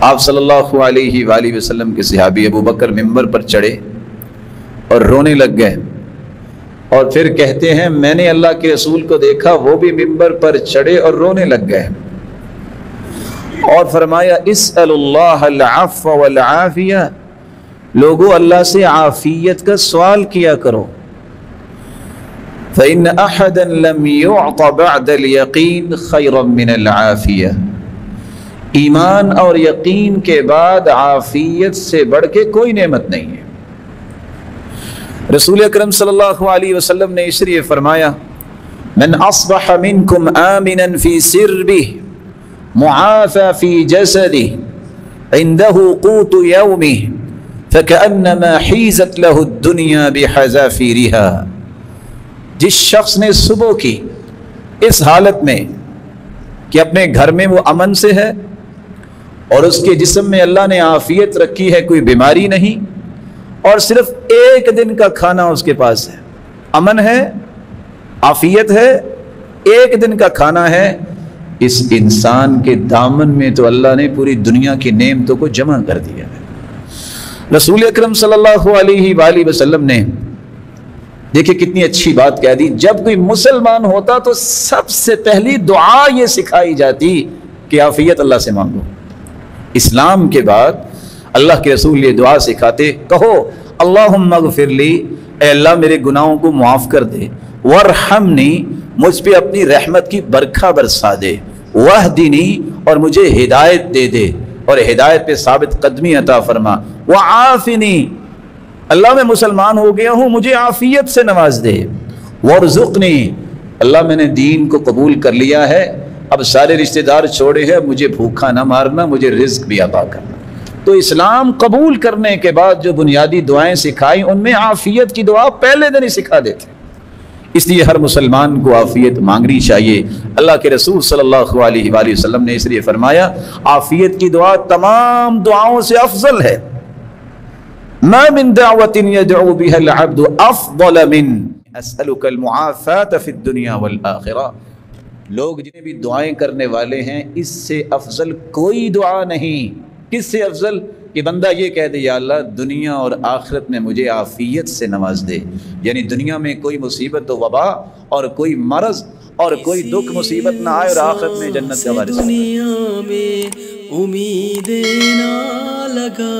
آپ صلی اللہ علیہ وآلہ وسلم کے صحابی ابو بکر ممبر پر چڑھے اور رونے لگ گئے اور پھر کہتے ہیں، میں نے اللہ کے رسول کو دیکھا، وہ بھی ممبر پر چڑھے اور رونے لگ گئے۔ اور فرمایا اس اللہ العفو والعافیہ۔ لوگوں اللہ سے عافیت کا سوال کیا کرو۔ فإن أحدا لم يعط بعد اليقين خيرا من العافية. ایمان اور یقین کے بعد عافیت سے بڑھ کے کوئی نعمت نہیں ہے۔ رسول اکرم صلی اللہ علیہ وسلم نے اس لیے فرمایا من أصبح منکم آمنا فی سربه معافى في جسده عنده قوت يومه فكأنما حيزت له الدنيا بحذافيرها جس شخص نے صبح کی اس حالت میں کہ اپنے گھر میں وہ امن سے ہے اور اس کے جسم میں اللہ نے عافیت رکھی ہے، کوئی بیماری نہیں اور صرف ایک دن کا کھانا اس کے پاس ہے۔ امن ہے، عافیت ہے، ایک دن کا کھانا ہے۔ اس انسان کے دامن میں تو اللہ نے پوری دنیا کی نعمتوں کو جمع کر دیا ہے۔ رسول اکرم صلی اللہ علیہ وآلہ وسلم نے دیکھیں کتنی اچھی بات کہہ دی۔ جب کوئی مسلمان ہوتا تو سب سے پہلی دعا یہ سکھائی جاتی کہ عافیت اللہ سے مانگو۔ اسلام کے بعد اللہ کے رسول یہ دعا سکھاتے، کہو، اللہم مغفر لی، اے اللہ میرے گناہوں کو معاف کر دے۔ ورحمنی مجھ پہ اپنی رحمت کی برکھا برسا دے۔ وحدنی اور مجھے ہدایت دے دے۔ اور ہدایت پہ ثابت قدمی عطا فرما۔ وعافنی اللہ میں مسلمان ہو گیا ہوں، مجھے عافیت سے نواز دے۔ ورزقنی اللہ میں نے دین کو قبول کر لیا ہے۔ اب سارے رشتہ دار چھوڑے ہیں، مجھے بھوکا نہ مارنا، مجھے رزق بھی عطا کرنا۔ تو اسلام قبول کرنے کے بعد جو بنیادی دعائیں سکھائیں ان میں عافیت کی دعا پہلے دن ہی سکھا دیتے۔ اس لیے ہر مسلمان کو عافیت مانگنی چاہیے۔ اللہ کے رسول صلی اللہ علیہ وآلہ وسلم نے اس لیے فرمایا، عافیت کی دعا تمام دعاؤں سے افضل ہے۔ ما من دعوت يدعو بها العبد افضل من. اسالك المعافاه في الدنيا والاخره لوگ جنہیں بھی دعائیں کرنے والے ہیں، اس سے افضل کوئی دعا نہیں. کس سے افضل؟ کہ بندہ یہ کہہ دے، یا اللہ، دنیا اور آخرت میں مجھے عافیت سے نواز دے. یعنی دنیا میں کوئی مصیبت و وبا اور کوئی مرض اور کوئی دکھ، مصیبت نہ آئے اور آخرت میں جنت کا وارث دنیا میں امید نہ لگانا تم